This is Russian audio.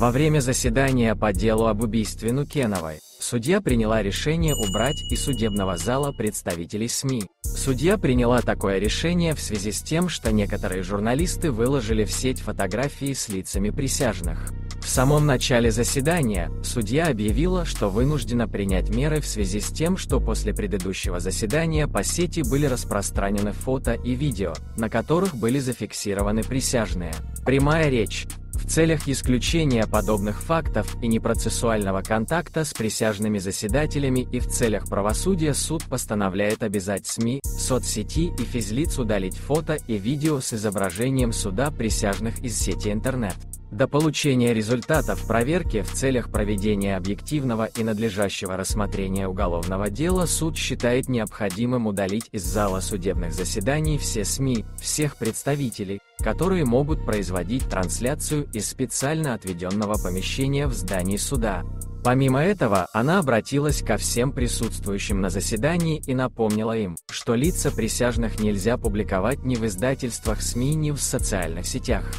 Во время заседания по делу об убийстве Нукеновой, судья приняла решение убрать из судебного зала представителей СМИ. Судья приняла такое решение в связи с тем, что некоторые журналисты выложили в сеть фотографии с лицами присяжных. В самом начале заседания, судья объявила, что вынуждена принять меры в связи с тем, что после предыдущего заседания по сети были распространены фото и видео, на которых были зафиксированы присяжные. Прямая речь. Целях исключения подобных фактов и непроцессуального контакта с присяжными заседателями и в целях правосудия суд постановляет обязать СМИ, соцсети и физлиц удалить фото и видео с изображением суда присяжных из сети интернет. До получения результатов проверки в целях проведения объективного и надлежащего рассмотрения уголовного дела суд считает необходимым удалить из зала судебных заседаний все СМИ, всех представителей, которые могут производить трансляцию из специально отведенного помещения в здании суда. Помимо этого, она обратилась ко всем присутствующим на заседании и напомнила им, что лица присяжных нельзя публиковать ни в издательствах СМИ, ни в социальных сетях.